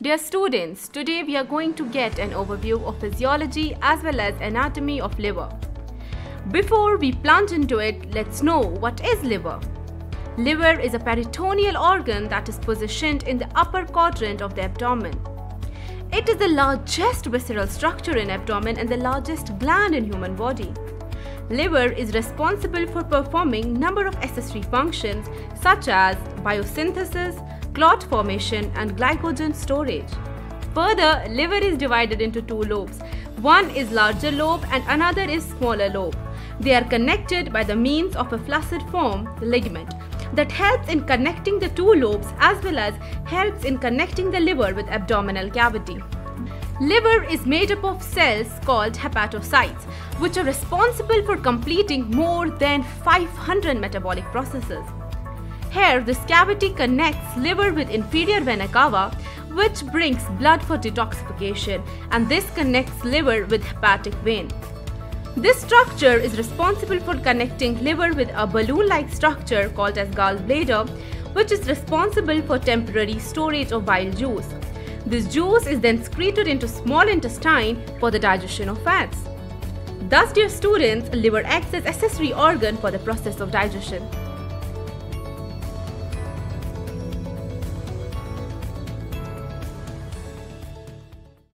Dear students, today we are going to get an overview of physiology as well as anatomy of liver. Before we plunge into it, let's know what is liver. Liver is a peritoneal organ that is positioned in the upper quadrant of the abdomen. It is the largest visceral structure in abdomen and the largest gland in human body. Liver is responsible for performing number of accessory functions such as biosynthesis, clot formation and glycogen storage. Further, liver is divided into two lobes. One is larger lobe and another is smaller lobe. They are connected by the means of a falciform ligament that helps in connecting the two lobes as well as helps in connecting the liver with abdominal cavity. Liver is made up of cells called hepatocytes, which are responsible for completing more than 500 metabolic processes. Here, this cavity connects liver with inferior vena cava, which brings blood for detoxification, and this connects liver with hepatic vein. This structure is responsible for connecting liver with a balloon-like structure called as gallbladder, which is responsible for temporary storage of bile juice. This juice is then secreted into small intestine for the digestion of fats. Thus, dear students, liver acts as accessory organ for the process of digestion.